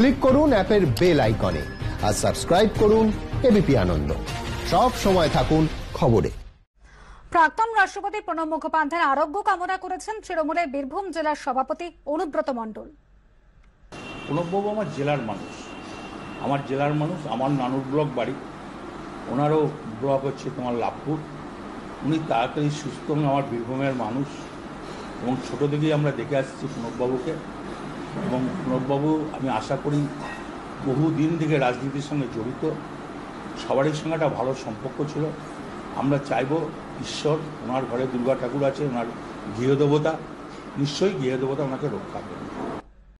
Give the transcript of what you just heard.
Click করুন অ্যাপের bell আইকনে আর সাবস্ক্রাইব করুন এবিপি আনন্দ। সব সময় থাকুন খবরে। প্রাক্তন রাষ্ট্রপতি প্রণব মুখোপাধ্যায়ের আরোগ্য কামনা করেছেন তৃণমূলের বীরভূম জেলার সভাপতি অনুব্রত মণ্ডল। প্রণববাবু আমার জেলার মানুষ। আমার জেলার মানুষ আমার নানুর ব্লক বাড়ি। ওনারও ব্লক হচ্ছে তোমার লাভপুর। উনি তাড়াতাড়ি সুস্থ হন আমার বীরভূমের মানুষ। এবং ছোটো থেকেই আমরা দেখে আসছি প্রণববাবুকে এবং প্রণববাবু, আমি আশা করি বহুদিন থেকে রাজনীতির সঙ্গে জড়িত। সবারই সঙ্গে একটা ভালো সম্পর্ক ছিল। আমরা চাইব ঈশ্বর, ওনার ঘরে দুর্গা ঠাকুর আছে, ওনার গৃহদেবতা, নিশ্চয়ই গৃহদেবতা ওনাকে রক্ষা করবে